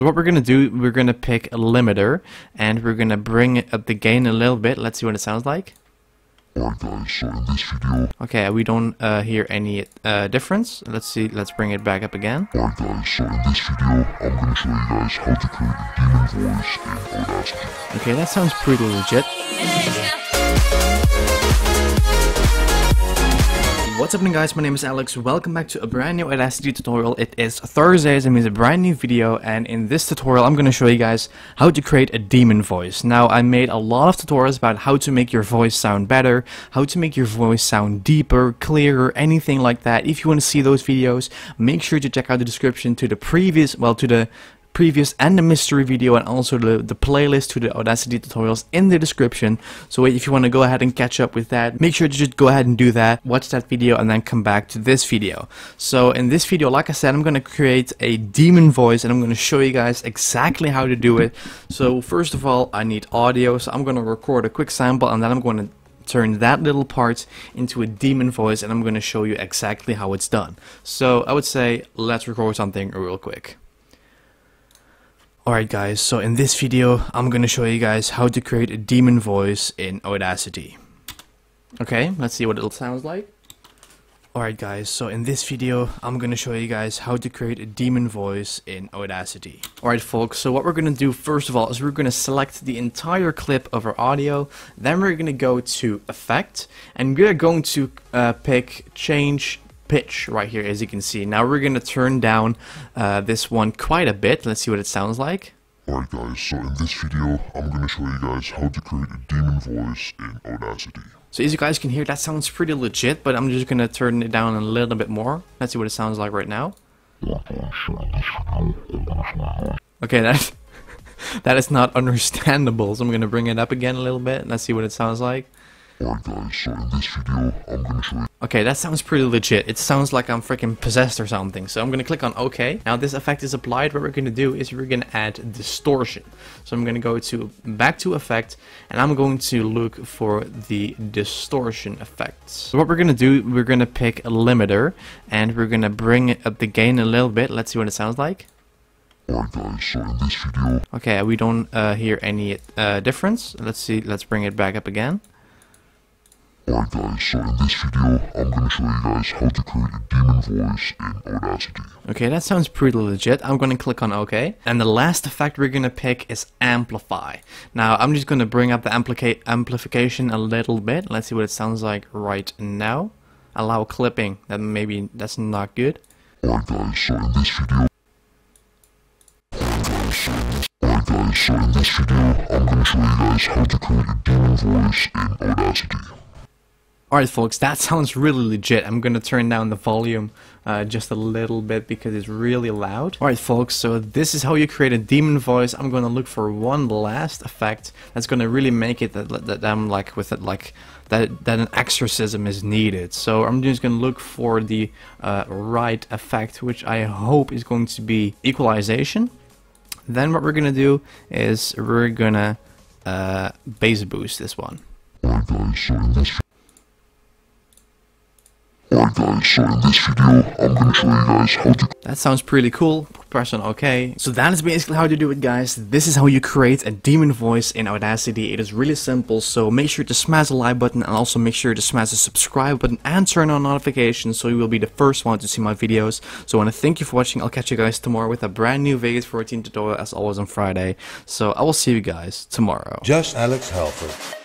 What we're gonna do, we're gonna pick a limiter, and we're gonna bring up the gain a little bit. Let's see what it sounds like. Alright guys, so in this video, Okay, we don't uh, hear any uh, difference. Let's see, let's bring it back up again. alright guys, so in this video, I'm gonna show you guys how to create a demon voice in Audacity. Okay, that sounds pretty legit. What's happening guys, my name is Alex, welcome back to a brand new Audacity tutorial. It is Thursdays, it means a brand new video, and in this tutorial I'm going to show you guys how to create a demon voice. Now, I made a lot of tutorials about how to make your voice sound better, how to make your voice sound deeper, clearer, anything like that. If you want to see those videos, make sure to check out the description to the previous, well, to the previous and the mystery video and also the, the playlist to the Audacity tutorials in the description. So if you want to go ahead and catch up with that, make sure to just go ahead and do that, watch that video and then come back to this video. So in this video, like I said, I'm going to create a demon voice and I'm going to show you guys exactly how to do it. So first of all, I need audio. So I'm going to record a quick sample and then I'm going to turn that little part into a demon voice and I'm going to show you exactly how it's done. So I would say let's record something real quick. Alright guys, so in this video I'm gonna show you guys how to create a demon voice in Audacity. Okay, let's see what it sounds like. Alright guys, so in this video I'm gonna show you guys how to create a demon voice in Audacity. Alright folks, so what we're gonna do first of all is we're gonna select the entire clip of our audio, then we're gonna go to Effect, and we're going to uh, pick Change pitch right here as you can see. Now we're going to turn down uh, this one quite a bit. Let's see what it sounds like. Alright guys, so in this video, I'm gonna show you guys how to create a demon voice in Audacity. So as you guys can hear, that sounds pretty legit, but I'm just going to turn it down a little bit more. Let's see what it sounds like right now. Okay, that, that is not understandable, so I'm going to bring it up again a little bit. Let's see what it sounds like. Alright guys, so in this video, I'm gonna show you Okay, that sounds pretty legit. It sounds like I'm freaking possessed or something. So I'm gonna click on OK. Now this effect is applied. What we're gonna do is we're gonna add distortion. So I'm gonna go to back to effect and I'm going to look for the distortion effect. So what we're gonna do, we're gonna pick a limiter and we're gonna bring up the gain a little bit. Let's see what it sounds like. Alright guys, so in this video, Okay, we don't uh, hear any uh, difference. Let's see, let's bring it back up again. Alright guys, so in this video, I'm gonna show you guys how to create a demon voice in Audacity. Okay, that sounds pretty legit. I'm gonna click on OK. And the last effect we're gonna pick is Amplify. Now, I'm just gonna bring up the amplica amplification a little bit. Let's see what it sounds like right now. Allow clipping. That maybe that's not good. Alright guys, so in this video, Alright guys, so in this video, I'm gonna show you guys how to create a demon voice in Audacity. Alright folks, that sounds really legit. I'm gonna turn down the volume uh, just a little bit because it's really loud. Alright folks, so this is how you create a demon voice. I'm gonna look for one last effect that's gonna really make it that, that I'm like with it like that, that an exorcism is needed. So I'm just gonna look for the uh, right effect which I hope is going to be equalization. Then what we're gonna do is we're gonna uh, bass boost this one. Alright guys, so in this Alright guys, so in this video, I'm gonna show you guys how to That sounds pretty cool. Press on OK. So that is basically how to do it, guys. This is how you create a demon voice in Audacity. It is really simple, so make sure to smash the like button and also make sure to smash the subscribe button and turn on notifications so you will be the first one to see my videos. So I want to thank you for watching. I'll catch you guys tomorrow with a brand new Vegas 14 tutorial as always on Friday. So I will see you guys tomorrow. Just Alex Halford.